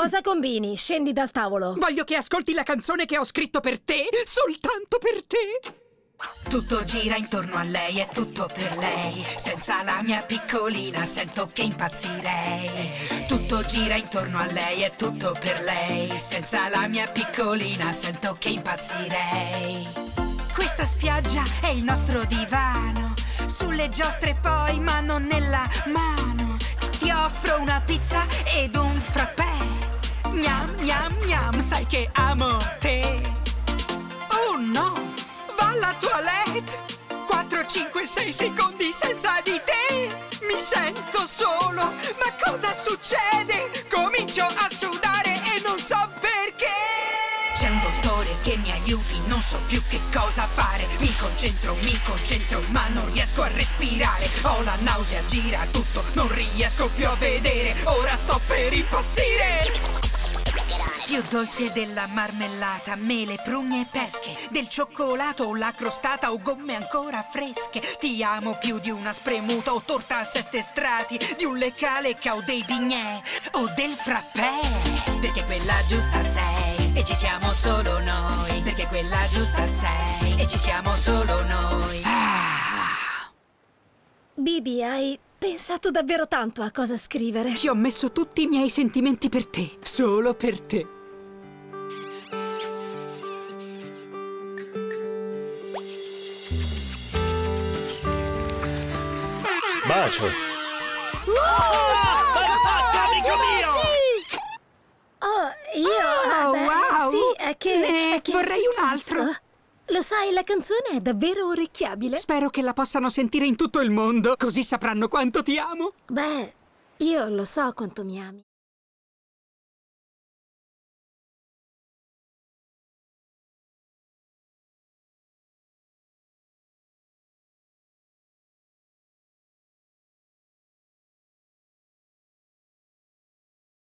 Cosa combini? Scendi dal tavolo. Voglio che ascolti la canzone che ho scritto per te, soltanto per te. Tutto gira intorno a lei, è tutto per lei. Senza la mia piccolina sento che impazzirei. Tutto gira intorno a lei, è tutto per lei. Senza la mia piccolina sento che impazzirei. Questa spiaggia è il nostro divano. Sulle giostre poi, mano nella mano. Ti offro una pizza ed un frappè. Gnam, gnam, gnam, sai che amo te. Oh no! Va alla toilette! 4, 5, 6 secondi senza di te! Mi sento solo! Ma cosa succede? Comincio a sudare e non so perché! C'è un dottore che mi aiuti, non so più che cosa fare. Mi concentro, mi concentro, ma non riesco a respirare. Ho la nausea, gira tutto, non riesco più a vedere. Ora sto per impazzire! Più dolce della marmellata, mele, prugne e pesche. Del cioccolato o la crostata o gomme ancora fresche. Ti amo più di una spremuta o torta a sette strati. Di un lecca o dei bignè o del frappè. Perché quella giusta sei e ci siamo solo noi. Perché quella giusta sei e ci siamo solo noi. Ah. Bibi, hai pensato davvero tanto a cosa scrivere? Ci ho messo tutti i miei sentimenti per te, solo per te Bacio! Oh, amico mio! Oh, io... Oh, beh, wow! Sì, è che... Ne è che vorrei un altro. Lo sai, la canzone è davvero orecchiabile. Spero che la possano sentire in tutto il mondo, così sapranno quanto ti amo Beh, io lo so quanto mi ami.